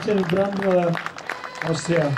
Martin Brandmüller, aus der